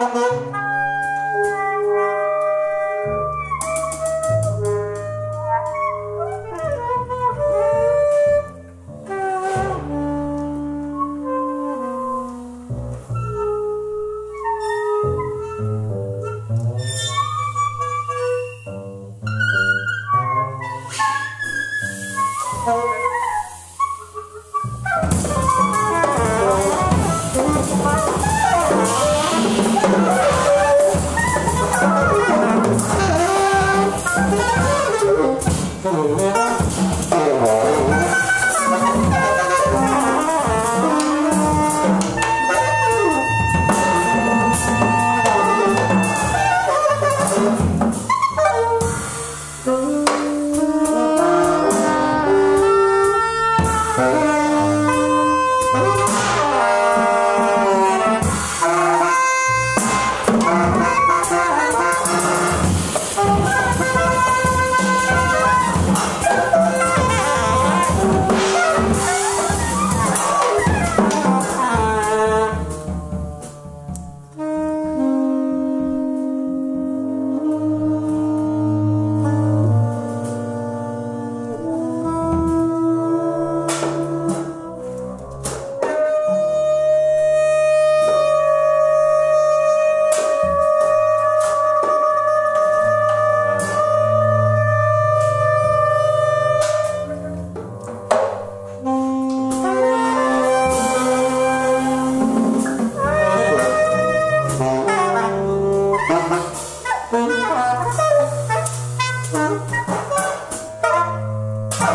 Música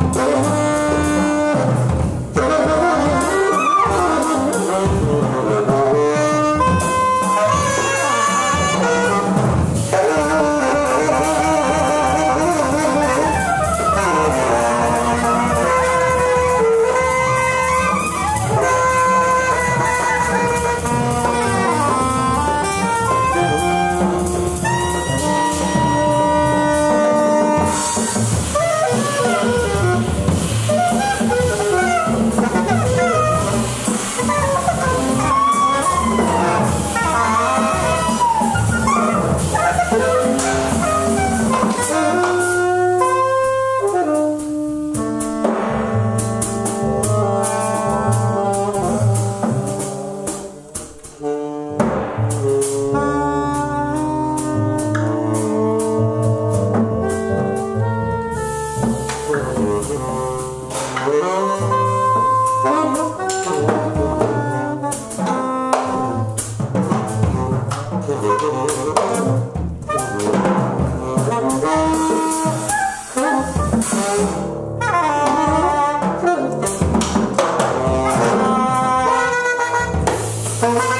Thank Thank